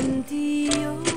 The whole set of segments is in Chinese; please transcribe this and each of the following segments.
天地有。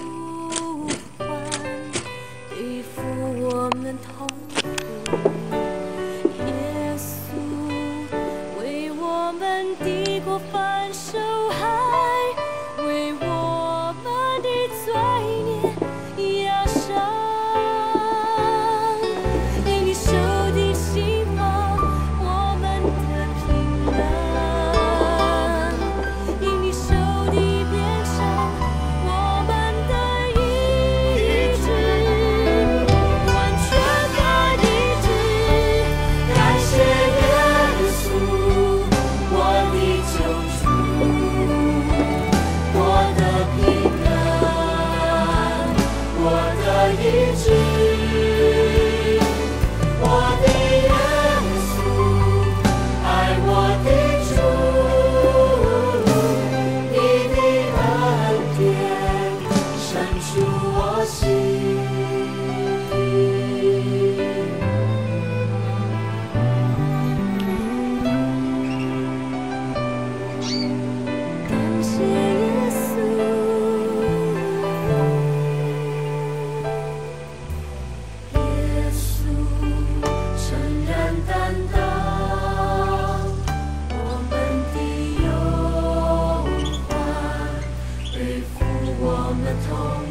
背负我们同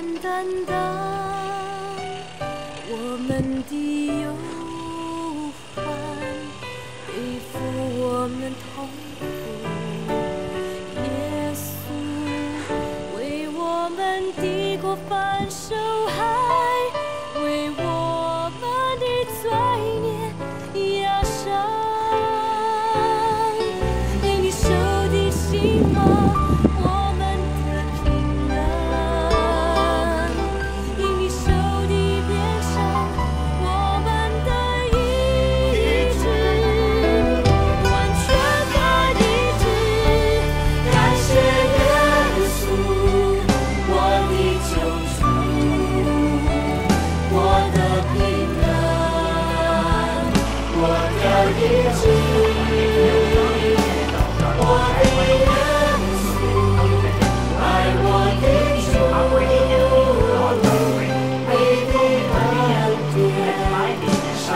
简单的我们的忧患，背负我们痛苦。耶稣为我们抵过反受害。